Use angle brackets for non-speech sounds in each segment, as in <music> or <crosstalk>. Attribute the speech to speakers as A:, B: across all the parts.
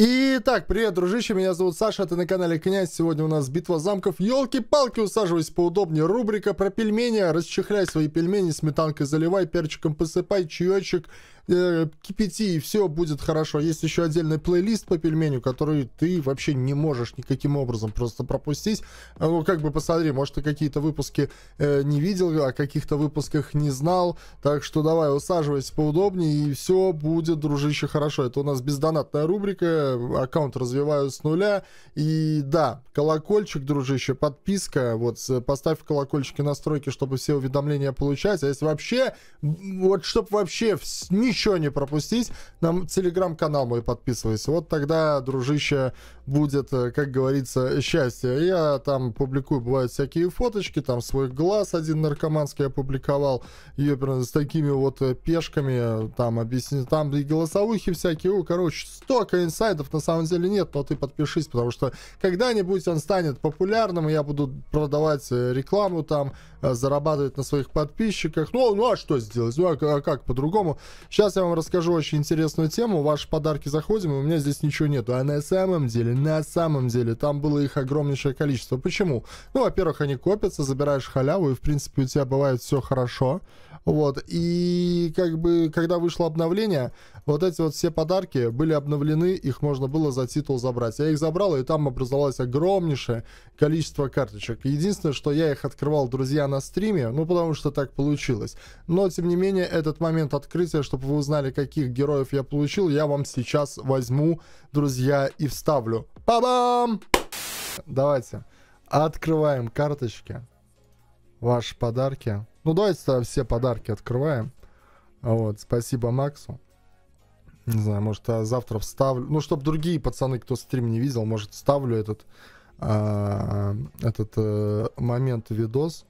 A: Итак, привет, дружище, меня зовут Саша, ты на канале Князь. Сегодня у нас битва замков. Елки-палки, усаживайся поудобнее. Рубрика про пельмени. Расчехляй свои пельмени, сметанкой заливай, перчиком посыпай, чаечек, э, кипяти, и все будет хорошо. Есть еще отдельный плейлист по пельменю, который ты вообще не можешь никаким образом просто пропустить. А, ну, как бы посмотри, может, ты какие-то выпуски э, не видел, о каких-то выпусках не знал. Так что давай, усаживайся поудобнее, и все будет, дружище, хорошо. Это у нас бездонатная рубрика, аккаунт развиваю с нуля. И да, колокольчик, дружище, подписка. Вот, поставь в колокольчике настройки, чтобы все уведомления получать. А если вообще, вот, чтобы вообще ничего не пропустить, на телеграм-канал мой подписывайся. Вот тогда, дружище, будет, э, как говорится, счастье. Я там публикую, бывают всякие фоточки, там свой глаз один наркоманский опубликовал, ёперно, с такими вот э, пешками, там объясню, там и голосовухи всякие, о, короче, столько инсайдов на самом деле нет, но ты подпишись, потому что когда-нибудь он станет популярным, и я буду продавать э, рекламу там, зарабатывать на своих подписчиках. Ну, ну а что сделать? Ну, а, а как по-другому? Сейчас я вам расскажу очень интересную тему. Ваши подарки заходим, и у меня здесь ничего нету. А на самом деле, на самом деле, там было их огромнейшее количество. Почему? Ну, во-первых, они копятся, забираешь халяву, и, в принципе, у тебя бывает все хорошо. Вот, и как бы, когда вышло обновление, вот эти вот все подарки были обновлены, их можно было за титул забрать. Я их забрал, и там образовалось огромнейшее количество карточек. Единственное, что я их открывал, друзья, на стриме, ну, потому что так получилось. Но, тем не менее, этот момент открытия, чтобы вы узнали, каких героев я получил, я вам сейчас возьму, друзья, и вставлю. Па-бам! Давайте открываем карточки, ваши подарки. Ну, давайте все подарки открываем. Вот, спасибо Максу. Не знаю, может, я завтра вставлю. Ну, чтобы другие пацаны, кто стрим не видел, может, вставлю этот, а, этот а, момент видос.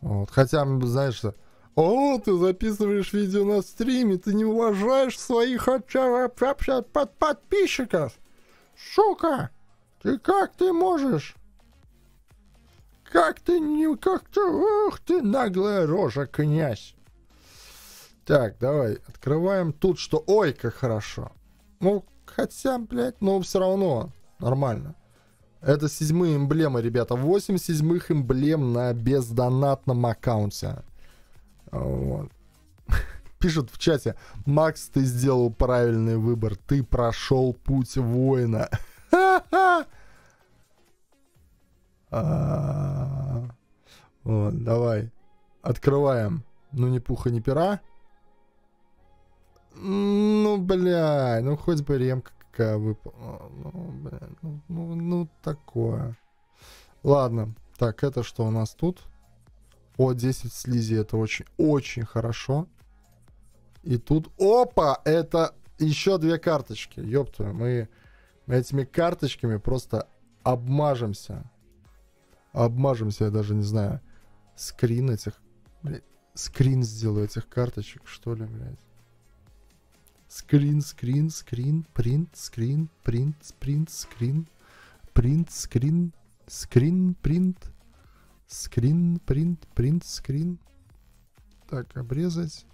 A: Вот. Хотя, знаешь, о, ты записываешь видео на стриме, ты не уважаешь своих под подписчиков. Сука, ты как ты можешь? Как ты не... Как ты... Ух ты, наглая рожа, князь. Так, давай, открываем. Тут что... Ой, как хорошо. Ну, хотя, блядь, но все равно нормально. Это седьмые эмблемы, ребята. 8 седьмых эмблем на бездонатном аккаунте. Вот. Пишут в чате. Макс, ты сделал правильный выбор. Ты прошел путь воина. <laughs> А, вот, давай. Открываем. Ну, ни пуха, ни пера. Ну, бля, ну хоть бы ремка какая выпала. Ну, бля, ну, ну, ну, такое. Ладно. Так, это что у нас тут? О, 10 слизи, это очень, очень хорошо. И тут, опа, это еще две карточки. Ёпта, мы этими карточками просто обмажемся обмажемся, я даже не знаю, скрин этих, блядь, скрин сделаю этих карточек, что ли, блядь. Скрин, скрин, скрин, принт, скрин, принт, принт, скрин, принт, скрин, скрин, принт, скрин, принт, принт, скрин. Так, обрезать,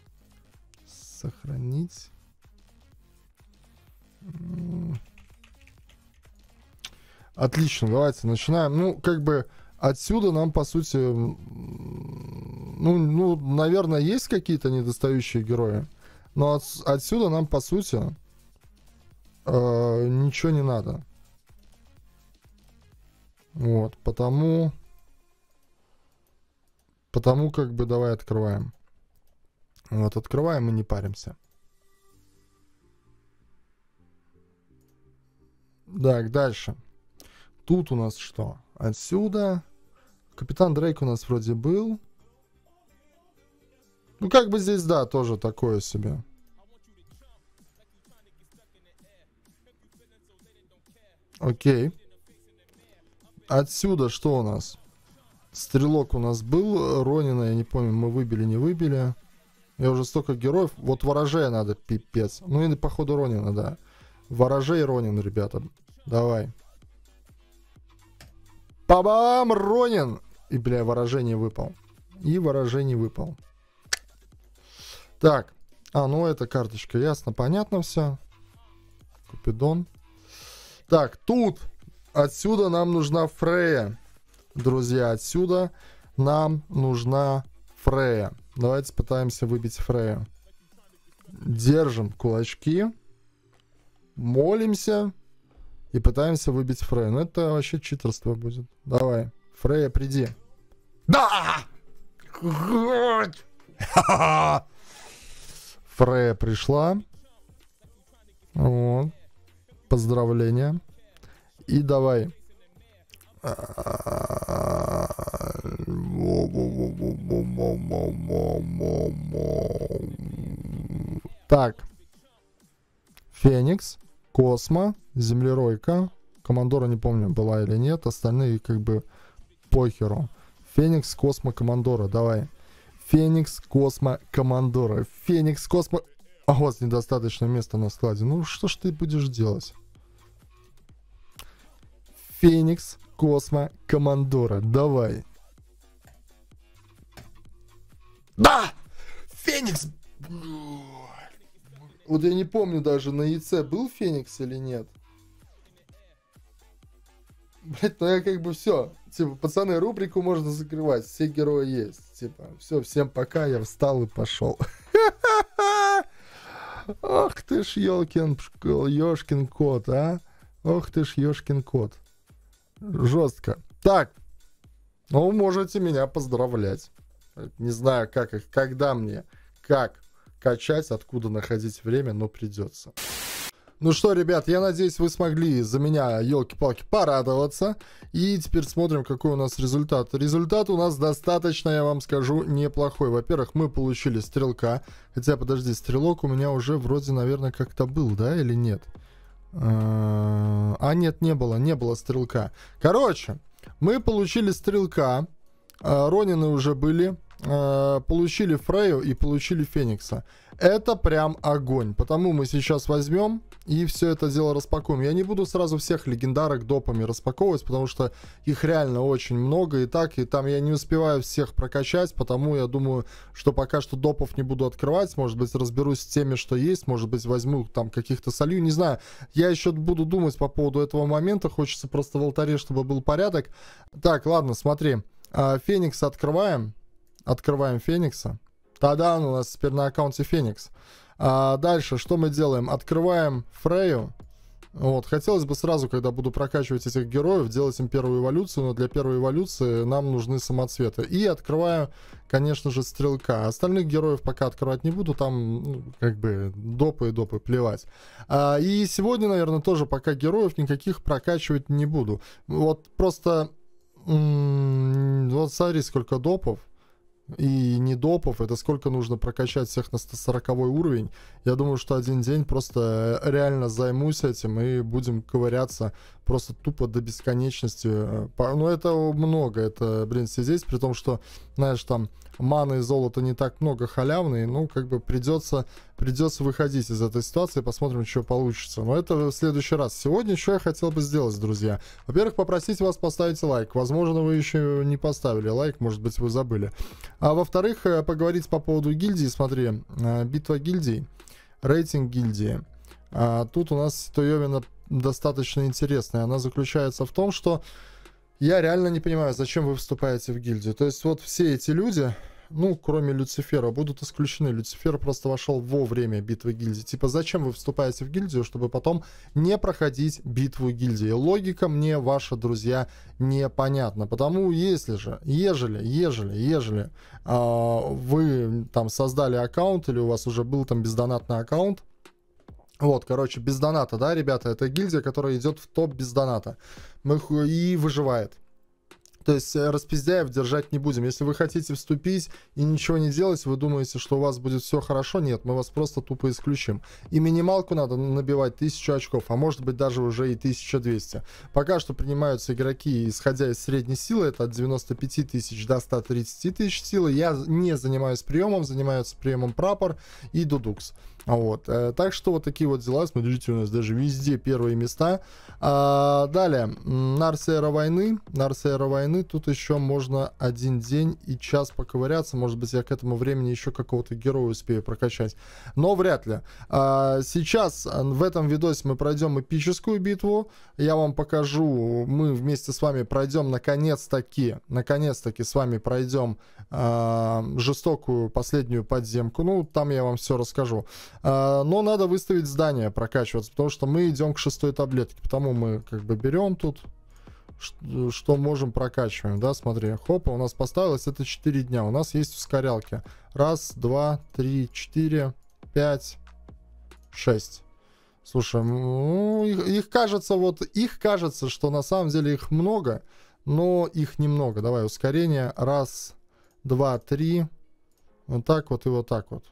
A: сохранить. Отлично, давайте начинаем. Ну, как бы Отсюда нам, по сути, ну, ну наверное, есть какие-то недостающие герои. Но от, отсюда нам, по сути, э, ничего не надо. Вот, потому... Потому как бы давай открываем. Вот, открываем и не паримся. Так, дальше. Тут у нас что? Отсюда. Капитан Дрейк у нас вроде был. Ну, как бы здесь, да, тоже такое себе. Окей. Отсюда что у нас? Стрелок у нас был. Ронина, я не помню, мы выбили, не выбили. Я уже столько героев. Вот ворожея надо, пипец. Ну и походу Ронина, да. Ворожей Ронин, ребята. Давай. Пабам, Ронин! И, бля, выражение выпал. И выражение выпал. Так. А, ну это карточка, ясно, понятно все. Купидон. Так, тут отсюда нам нужна Фрея. Друзья, отсюда нам нужна Фрея. Давайте пытаемся выбить Фрея. Держим кулачки. Молимся. И пытаемся выбить Фрея. Ну, это вообще читерство будет. Давай. Фрея, приди. Да! <laughs> Фрея пришла. Вот. Поздравления. И давай. Так. Феникс, Космо, Землеройка. Командора не помню, была или нет. Остальные как бы похеру. Феникс, Космо, Командора. Давай. Феникс, Космо, Командора. Феникс, Космо... А у вас недостаточно места на складе. Ну, что ж ты будешь делать? Феникс, Космо, Командора. Давай. Да! Феникс! Вот я не помню даже, на яйце был Феникс или нет. Блять, ну я как бы все. Типа, пацаны, рубрику можно закрывать. Все герои есть. Типа, все, всем пока, я встал и пошел. <laughs> Ох ты ж, елкин, ешкин кот, а? Ох ты ж, ешкин кот. Жестко. Так, ну, можете меня поздравлять. Не знаю, как их, когда мне, как качать, откуда находить время, но придется. Ну что, ребят, я надеюсь, вы смогли за меня, елки-палки, порадоваться. И теперь смотрим, какой у нас результат. Результат у нас достаточно, я вам скажу, неплохой. Во-первых, мы получили стрелка. Хотя, подожди, стрелок у меня уже вроде, наверное, как-то был, да, или нет? А, а, нет, не было, не было стрелка. Короче, мы получили стрелка. А, Ронины уже были. А, получили Фрею и получили Феникса. Это прям огонь. Потому мы сейчас возьмем и все это дело распакуем. Я не буду сразу всех легендарок допами распаковывать, потому что их реально очень много и так, и там я не успеваю всех прокачать, потому я думаю, что пока что допов не буду открывать, может быть разберусь с теми, что есть, может быть возьму там каких-то солью, не знаю. Я еще буду думать по поводу этого момента, хочется просто в алтаре, чтобы был порядок. Так, ладно, смотри. А, Феникс открываем. Открываем Феникса. Тогда он у нас теперь на аккаунте Феникс. А дальше, что мы делаем? Открываем Фрею. Вот, хотелось бы сразу, когда буду прокачивать этих героев, делать им первую эволюцию, но для первой эволюции нам нужны самоцветы. И открываю, конечно же, стрелка. Остальных героев пока открывать не буду, там, ну, как бы, допы и допы, плевать. А, и сегодня, наверное, тоже пока героев никаких прокачивать не буду. Вот просто, вот смотри, сколько допов и не допов, это сколько нужно прокачать всех на 140 уровень. Я думаю, что один день просто реально займусь этим и будем ковыряться просто тупо до бесконечности. Ну, это много, это, блин, сидеть, при том, что, знаешь, там маны и золота не так много халявные, ну, как бы придется, придется выходить из этой ситуации, посмотрим, что получится. Но это в следующий раз. Сегодня что я хотел бы сделать, друзья? Во-первых, попросить вас поставить лайк. Возможно, вы еще не поставили лайк, может быть, вы забыли. А во-вторых, э, поговорить по поводу гильдии. Смотри, э, битва гильдий, рейтинг гильдии. А тут у нас Тойовина достаточно интересная. Она заключается в том, что я реально не понимаю, зачем вы вступаете в гильдию. То есть вот все эти люди, ну, кроме Люцифера, будут исключены. Люцифер просто вошел во время битвы гильдии. Типа, зачем вы вступаете в гильдию, чтобы потом не проходить битву гильдии? Логика мне, ваши друзья, непонятна. Потому если же, ежели, ежели, ежели э, вы там создали аккаунт или у вас уже был там бездонатный аккаунт, вот, короче, без доната, да, ребята, это гильдия, которая идет в топ без доната. Мы, и выживает. То есть э, распиздяев держать не будем. Если вы хотите вступить и ничего не делать, вы думаете, что у вас будет все хорошо, нет, мы вас просто тупо исключим. И минималку надо набивать 1000 очков, а может быть даже уже и 1200. Пока что принимаются игроки, исходя из средней силы, это от 95 тысяч до 130 тысяч силы. Я не занимаюсь приемом, занимаются приемом прапор и дудукс. Вот. Э, так что вот такие вот дела. Смотрите, у нас даже везде первые места. А, далее. Нарсера войны. Нарсера войны. Тут еще можно один день и час поковыряться. Может быть, я к этому времени еще какого-то героя успею прокачать. Но вряд ли. А, сейчас в этом видосе мы пройдем эпическую битву. Я вам покажу. Мы вместе с вами пройдем наконец-таки, наконец-таки с вами пройдем а, жестокую последнюю подземку. Ну, там я вам все расскажу. А, но надо выставить здание прокачиваться, потому что мы идем к шестой таблетке. Потому мы как бы берем тут, что можем прокачиваем, да, смотри. Хопа, у нас поставилось это 4 дня. У нас есть ускорялки. Раз, два, три, четыре, пять, шесть. Слушай, ну, их, их кажется, вот их кажется, что на самом деле их много, но их немного. Давай, ускорение. Раз, два, три. Вот так вот и вот так вот.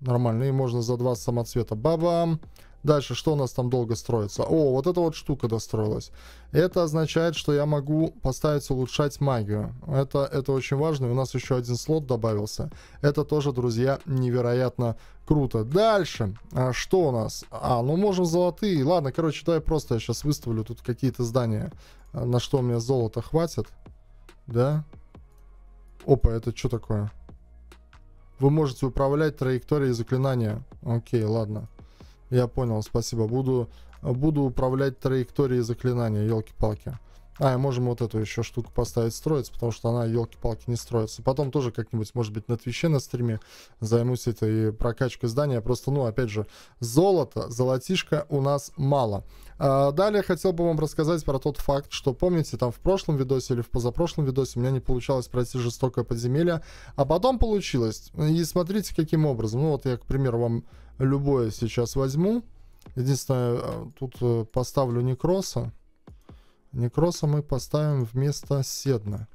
A: Нормально. И можно за два самоцвета. Бабам. Дальше, что у нас там долго строится? О, вот эта вот штука достроилась. Это означает, что я могу поставить улучшать магию. Это, это очень важно. у нас еще один слот добавился. Это тоже, друзья, невероятно круто. Дальше. А, что у нас? А, ну можем золотые. Ладно, короче, давай просто я сейчас выставлю тут какие-то здания. А, на что у меня золота хватит. Да? Опа, это что такое? Вы можете управлять траекторией заклинания. Окей, ладно. Я понял, спасибо. Буду, буду управлять траекторией заклинания, елки-палки. А, и можем вот эту еще штуку поставить строиться, потому что она, елки-палки, не строится. Потом тоже как-нибудь, может быть, на Твиче на стриме займусь этой прокачкой здания. Просто, ну, опять же, золото, золотишко у нас мало. А, далее хотел бы вам рассказать про тот факт, что, помните, там в прошлом видосе или в позапрошлом видосе у меня не получалось пройти жестокое подземелье, а потом получилось. И смотрите, каким образом. Ну, вот я, к примеру, вам любое сейчас возьму. Единственное, э, тут э, поставлю некроса. Некроса мы поставим вместо Седна.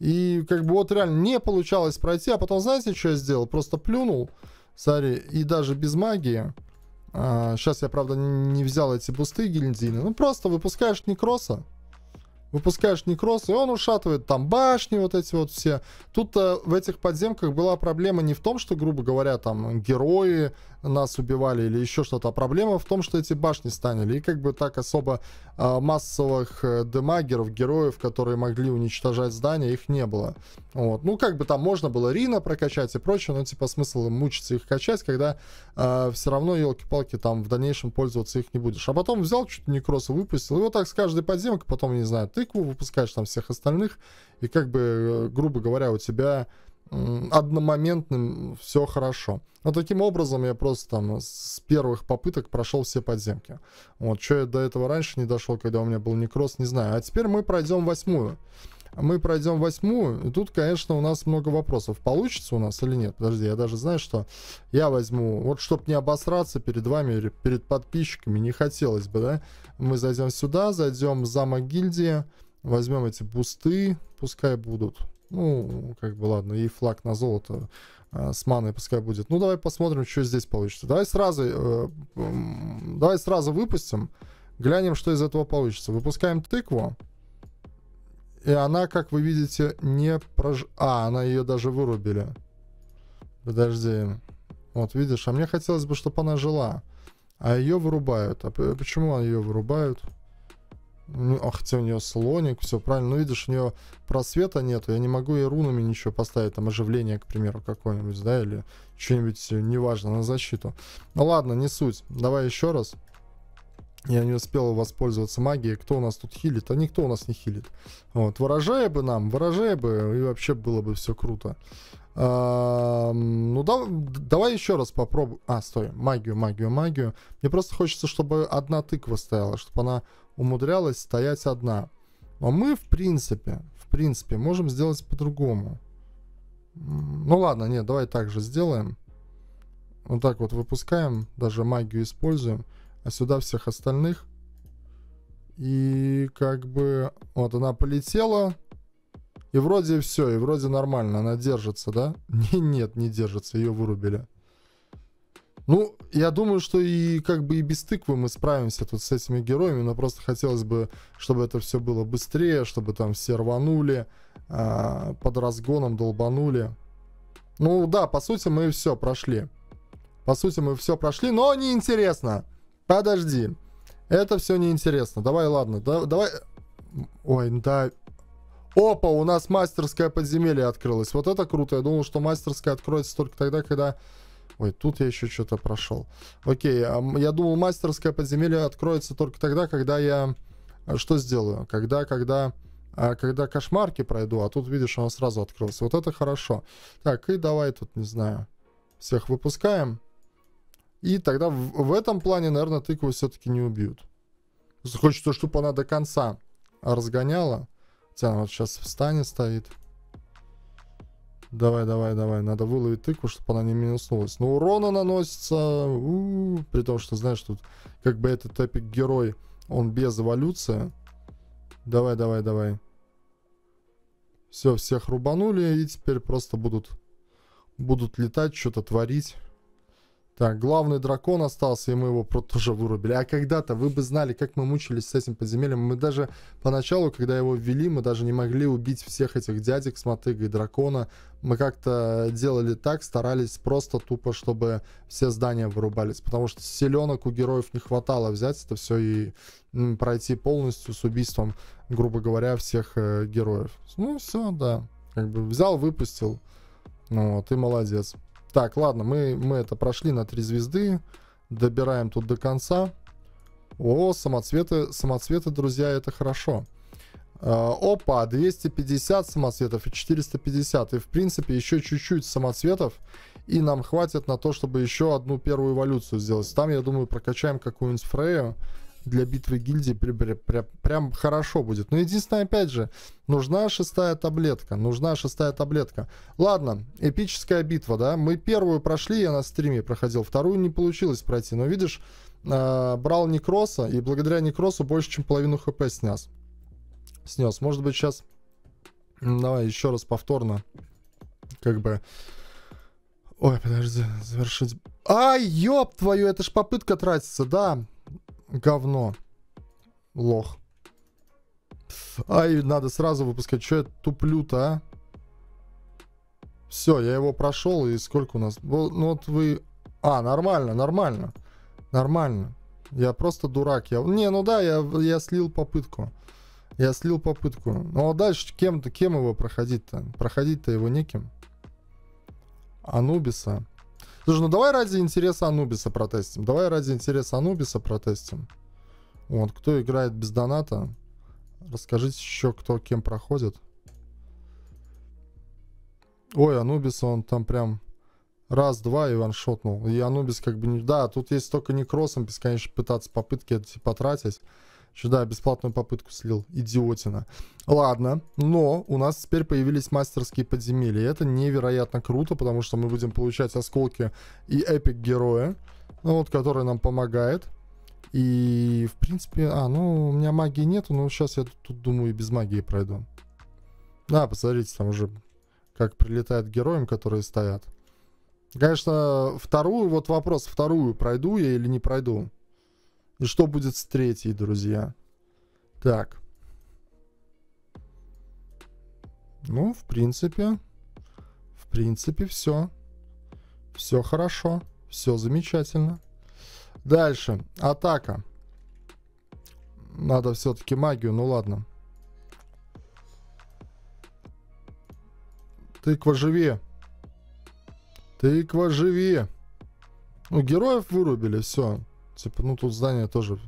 A: И как бы вот реально не получалось пройти, а потом знаете, что я сделал? Просто плюнул, смотри, и даже без магии. А, сейчас я, правда, не взял эти бусты гильдийные. Ну, просто выпускаешь некроса, выпускаешь некрос, и он ушатывает там башни вот эти вот все. Тут э, в этих подземках была проблема не в том, что, грубо говоря, там герои нас убивали или еще что-то, а проблема в том, что эти башни станили. И как бы так особо э, массовых э, демагеров, героев, которые могли уничтожать здания, их не было. Вот. Ну, как бы там можно было Рина прокачать и прочее, но типа смысл мучиться их качать, когда э, все равно, елки-палки, там в дальнейшем пользоваться их не будешь. А потом взял чуть некроса, выпустил, и вот так с каждой подземкой, потом, не знаю, тыкву выпускаешь там всех остальных, и как бы, э, грубо говоря, у тебя одномоментным все хорошо. Но таким образом я просто там с первых попыток прошел все подземки. Вот, что я до этого раньше не дошел, когда у меня был некроз, не знаю. А теперь мы пройдем восьмую. Мы пройдем восьмую, и тут, конечно, у нас много вопросов. Получится у нас или нет? Подожди, я даже знаю, что я возьму, вот чтобы не обосраться перед вами или перед подписчиками, не хотелось бы, да? Мы зайдем сюда, зайдем в замок гильдии, возьмем эти бусты, пускай будут. Ну, как бы ладно, и флаг на золото э, с маной пускай будет. Ну, давай посмотрим, что здесь получится. Давай сразу, э, давай сразу выпустим, глянем, что из этого получится. Выпускаем тыкву. И она, как вы видите, не прож... А, она ее даже вырубили. Подожди. Вот, видишь, а мне хотелось бы, чтобы она жила. А ее вырубают. А почему ее вырубают? Ну, а хотя у нее слоник, все правильно. Ну, видишь, у нее просвета нету. Я не могу ей рунами ничего поставить. Там оживление, к примеру, какое-нибудь, да, или что-нибудь э, неважно на защиту. Ну ладно, не суть. Давай еще раз. Я не успел воспользоваться магией. Кто у нас тут хилит? А никто у нас не хилит. Вот, ворожая бы нам, ворожая бы, и вообще было бы все круто. А, ну, да, давай еще раз попробуем. А, стой, магию, магию, магию. Мне просто хочется, чтобы одна тыква стояла, чтобы она умудрялась стоять одна. Но мы, в принципе, в принципе, можем сделать по-другому. Ну ладно, нет, давай так же сделаем. Вот так вот выпускаем, даже магию используем, а сюда всех остальных. И как бы, вот она полетела, и вроде все, и вроде нормально, она держится, да? <laughs> Не, нет, не держится, ее вырубили. Ну, я думаю, что и как бы и без тыквы мы справимся тут с этими героями, но просто хотелось бы, чтобы это все было быстрее, чтобы там все рванули, а, под разгоном долбанули. Ну да, по сути мы все прошли. По сути, мы все прошли, но неинтересно. Подожди. Это все неинтересно. Давай, ладно. Да, давай... Ой, да... Опа, у нас мастерское подземелье открылось. Вот это круто. Я думал, что мастерская откроется только тогда, когда... Ой, тут я еще что-то прошел. Окей, я думал, мастерское подземелье откроется только тогда, когда я... А, что сделаю? Когда, когда... А когда кошмарки пройду, а тут, видишь, оно сразу открылось. Вот это хорошо. Так, и давай тут, не знаю, всех выпускаем. И тогда в, в этом плане, наверное, тыкву все-таки не убьют. Хочется, чтобы она до конца разгоняла. Хотя она вот сейчас в стане стоит. Давай, давай, давай. Надо выловить тыкву, чтобы она не минуснулась. Но урона наносится. У -у -у, при том, что, знаешь, тут как бы этот эпик герой, он без эволюции. Давай, давай, давай. Все, всех рубанули. И теперь просто будут, будут летать, что-то творить. Так, главный дракон остался, и мы его тоже вырубили. А когда-то вы бы знали, как мы мучились с этим подземельем. Мы даже поначалу, когда его ввели, мы даже не могли убить всех этих дядек с мотыгой дракона. Мы как-то делали так, старались просто тупо, чтобы все здания вырубались. Потому что селенок у героев не хватало взять это все и пройти полностью с убийством, грубо говоря, всех э, героев. Ну, все, да. Как бы взял, выпустил. Ну, и молодец. Так, ладно, мы, мы это прошли на три звезды. Добираем тут до конца. О, самоцветы, самоцветы, друзья, это хорошо. Э, опа, 250 самоцветов и 450. И, в принципе, еще чуть-чуть самоцветов. И нам хватит на то, чтобы еще одну первую эволюцию сделать. Там, я думаю, прокачаем какую-нибудь Фрею для битвы гильдии прям, прям, прям хорошо будет. Но единственное, опять же, нужна шестая таблетка. Нужна шестая таблетка. Ладно, эпическая битва, да. Мы первую прошли, я на стриме проходил. Вторую не получилось пройти. Но видишь, э, брал Некроса, и благодаря Некросу больше, чем половину хп снес. Снес. Может быть, сейчас... Давай еще раз повторно. Как бы... Ой, подожди, завершить... Ай, ёб твою, это ж попытка тратится, да. Говно. Лох. Ай, надо сразу выпускать. Что я туплю-то, а? Все, я его прошел, и сколько у нас? Ну вот вы... А, нормально, нормально. Нормально. Я просто дурак. Я... Не, ну да, я, я слил попытку. Я слил попытку. Ну а дальше кем-то, кем его проходить-то? Проходить-то его неким. Анубиса. Слушай, ну давай ради интереса Анубиса протестим. Давай ради интереса Анубиса протестим. Вот, кто играет без доната? Расскажите еще, кто кем проходит. Ой, Анубис, он там прям раз-два и ваншотнул. И Анубис как бы не... Да, тут есть только некросом бесконечно пытаться попытки эти потратить. Сюда бесплатную попытку слил. Идиотина. Ладно, но у нас теперь появились мастерские подземелья. И это невероятно круто, потому что мы будем получать осколки и эпик героя, ну, вот, который нам помогает. И, в принципе, а, ну, у меня магии нету, но сейчас я тут, тут думаю, и без магии пройду. Да, посмотрите, там уже как прилетает героям, которые стоят. Конечно, вторую, вот вопрос, вторую пройду я или не пройду? И что будет с третьей, друзья? Так. Ну, в принципе, в принципе, все. Все хорошо. Все замечательно. Дальше. Атака. Надо все-таки магию, ну ладно. Тыква живи. Тыква живи. Ну, героев вырубили, все. Типа, ну тут здание тоже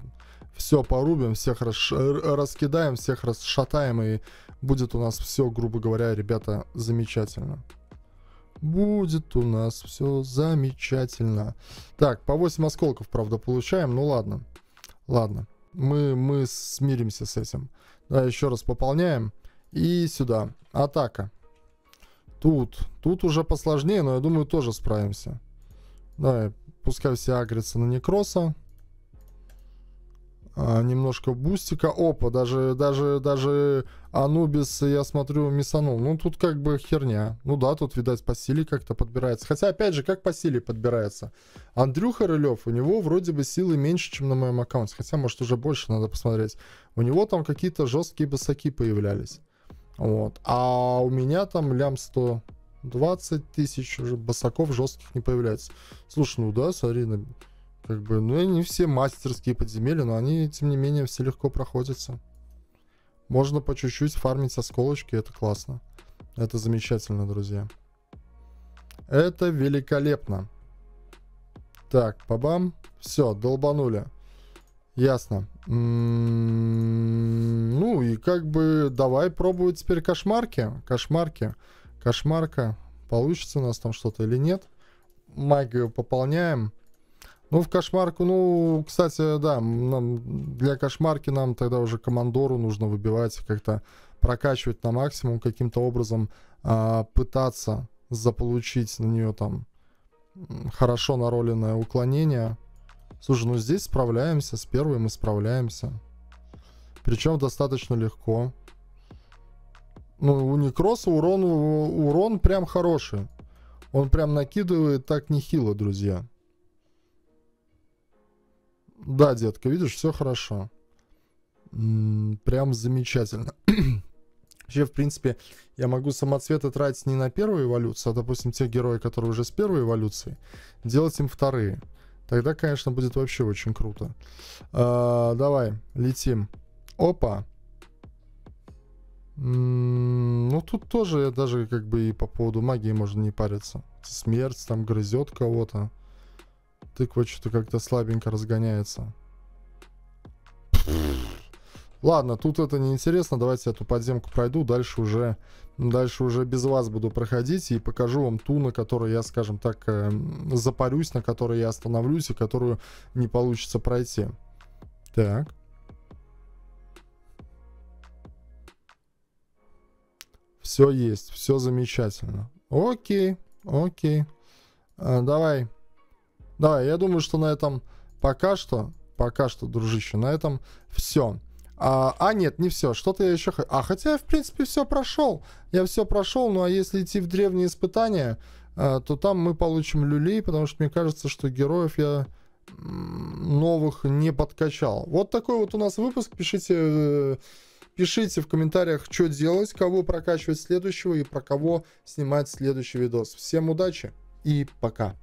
A: все порубим, всех расш... раскидаем, всех расшатаем, и будет у нас все, грубо говоря, ребята, замечательно. Будет у нас все замечательно. Так, по 8 осколков, правда, получаем. Ну ладно. Ладно. Мы, мы смиримся с этим. Да, еще раз пополняем. И сюда. Атака. Тут. Тут уже посложнее, но я думаю, тоже справимся. Давай, пускай все агрятся на некроса. А, немножко бустика. Опа, даже, даже, даже Анубис, я смотрю, мисанул. Ну, тут как бы херня. Ну да, тут, видать, по силе как-то подбирается. Хотя, опять же, как по силе подбирается? Андрюха Рылев, у него вроде бы силы меньше, чем на моем аккаунте. Хотя, может, уже больше надо посмотреть. У него там какие-то жесткие босаки появлялись. Вот. А у меня там лям 100 20 тысяч уже басаков жестких не появляется. Слушай, ну да, смотри, как бы, ну не все мастерские подземелья, но они, тем не менее, все легко проходятся. Можно по чуть-чуть фармить осколочки, это классно. Это замечательно, друзья. Это великолепно. Так, бабам. Все, долбанули. Ясно. М-м-м, ну и как бы давай пробовать теперь кошмарки. Кошмарки. Кошмарка. Получится у нас там что-то или нет. Магию пополняем. Ну, в кошмарку, ну, кстати, да, нам, для кошмарки нам тогда уже командору нужно выбивать, как-то прокачивать на максимум, каким-то образом а, пытаться заполучить на нее там хорошо нароленное уклонение. Слушай, ну здесь справляемся, с первой мы справляемся. Причем достаточно легко. Ну, у Некроса урон, урон прям хороший. Он прям накидывает так нехило, друзья. Да, детка, видишь, все хорошо. Прям замечательно. <clears throat> Вообще, в принципе, я могу самоцветы тратить не на первую эволюцию, а, допустим, те герои, которые уже с первой эволюции, делать им вторые. Тогда, конечно, будет вообще очень круто. А, давай, летим. Опа. Ну, тут тоже даже как бы и по поводу магии можно не париться. Смерть там грызет кого-то. Тыква что-то как-то слабенько разгоняется. Ладно, тут это неинтересно. Давайте эту подземку пройду. Дальше уже, дальше уже без вас буду проходить и покажу вам ту, на которой я, скажем так, э, запарюсь, на которой я остановлюсь и которую не получится пройти. Так. Все есть, все замечательно. Окей, окей. А, давай. Давай, я думаю, что на этом пока что, пока что, дружище, на этом все. А, а нет, не все. Что-то я еще... А, хотя я, в принципе, все прошел. Я все прошел, ну а если идти в древние испытания, а, то там мы получим люлей, потому что мне кажется, что героев я новых не подкачал. Вот такой вот у нас выпуск. Пишите, э, пишите в комментариях, что делать, кого прокачивать следующего и про кого снимать следующий видос. Всем удачи и пока.